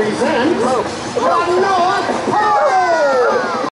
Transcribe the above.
presents. Oh, no,